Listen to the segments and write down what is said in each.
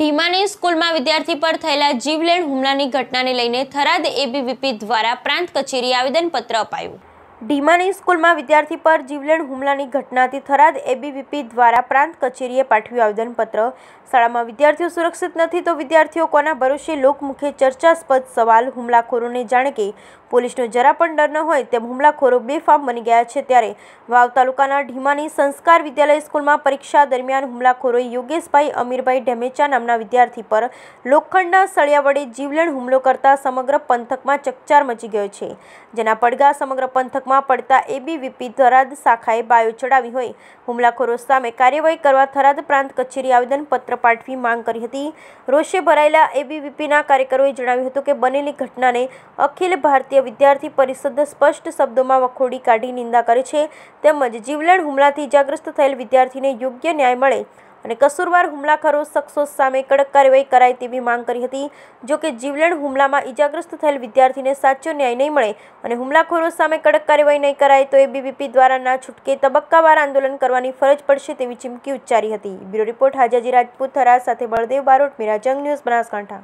ઢીમાણી સ્કૂલમાં વિદ્યાર્થી પર થયેલા જીવલેણ હુમલાની ઘટનાને લઈને થરાદ એબીવીપી દ્વારા પ્રાંત કચેરી આવેદનપત્ર અપાયું. ઢીમાણી સ્કૂલમાં વિદ્યાર્થી પર જીવલેણ હુમલાની ઘટનાથી થરાદ એબીવીપી દ્વારા પ્રાંત કચેરીએ પાઠવ્યું આવેદનપત્ર. શાળામાં વિદ્યાર્થીઓ સુરક્ષિત નથી તો વિદ્યાર્થીઓ કોના ભરોસે? લોકમુખે ચર્ચાસ્પદ સવાલ. હુમલાખોરોને જાણે કે પોલીસનો જરા પણ ડર ન હોય તેમ હુમલાખોરો બેફામ બની ગયા છે ત્યારે વાવ તાલુકાના ઢીમાની સંસ્કાર વિદ્યાલય સ્કૂલમાં પરીક્ષા દરમિયાન હુમલાખોરોએ યોગેશભાઈ અમીરભાઈ ઢેમેચા નામના વિદ્યાર્થી પર લોખંડના સળિયા વડે જીવલેણ હુમલો કરતા સમગ્ર પંથકમાં ચકચાર મચી ગયો છે. જેના પડઘા સમગ્ર પંથકમાં પડતા એબીવીપી થરાદ શાખાએ બાયો ચડાવી હોય. હુમલાખોરો સામે કાર્યવાહી કરવા થરાદ પ્રાંત કચેરી આવેદનપત્ર પાઠવી માંગ કરી હતી. રોષે ભરાયેલા એબીવીપીના કાર્યકરોએ જણાવ્યું હતું કે બનેલી ઘટનાને અખિલ ભારતીય વિદ્યાર્થી પરિષદ સ્પષ્ટ શબ્દોમાં વખોડી કાઢી નિંદા કરે છે. તેમજ જીવલેણ હુમલાથી ઇજાગ્રસ્ત થયેલ વિદ્યાર્થીને યોગ્ય ન્યાય મળે. અને કસૂરવાર હુમલાખોરો શખ્સો સામે કડક કાર્યવાહી કરાય તેવી માંગ કરી હતી. જો કે જીવલેણ હુમલામાં ઇજાગ્રસ્ત થયેલ વિદ્યાર્થીને સાચો ન્યાય નહીં મળે અને હુમલાખોરો સામે કડક કાર્યવાહી નહીં કરાય તો એબીવીપી દ્વારા ના છૂટકે તબક્કાવાર આંદોલન કરવાની ફરજ પડશે તેવી ચીમકી ઉચ્ચારી હતી. બ્યુરો રિપોર્ટ હાજાજી રાજપૂત થરા સાથે બળદેવ બારોટ મીરાજંગ ન્યૂઝ બનાસકાંઠા.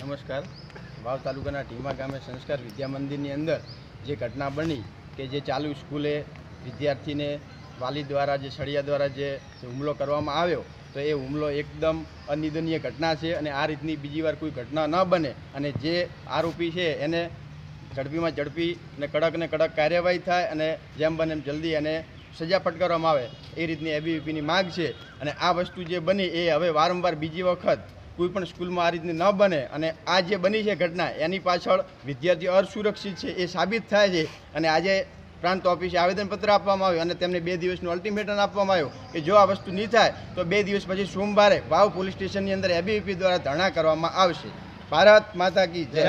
નમસ્કાર. વાવ તાલુકાના ટીમા ગામે સંસ્કાર વિદ્યા મંદિરની અંદર જે ઘટના બની કે જે ચાલુ સ્કૂલે વિદ્યાર્થીને વાલી દ્વારા જે સળિયા દ્વારા જે હુમલો કરવામાં આવ્યો, તો એ હુમલો એકદમ અનિદનીય ઘટના છે અને આ રીતની બીજી વાર કોઈ ઘટના ન બને. અને જે આરોપી છે એને ઝડપીમાં ઝડપી અને કડક ને કડક કાર્યવાહી થાય અને જેમ બને એમ જલ્દી અને સજા ફટકારવામાં આવે, એ રીતની એબીવીપીની માગ છે. અને આ વસ્તુ જે બની એ હવે વારંવાર બીજી વખત કોઈ પણ સ્કૂલમાં આ રીતની ન બને. અને આ જે બની છે ઘટના, એની પાછળ વિદ્યાર્થીઓ અસુરક્ષિત છે એ સાબિત થાય છે. અને આજે પ્રાંત ઓફિસે આવેદનપત્ર આપવામાં આવ્યું અને તેમને બે દિવસનું અલ્ટિમેટમ આપવામાં આવ્યું કે જો આ વસ્તુ નહીં થાય, તો બે દિવસ પછી સોમવારે વાવ પોલીસ સ્ટેશનની અંદર એબીવીપી દ્વારા ધરણા કરવામાં આવશે. ભારત માતા કી જય.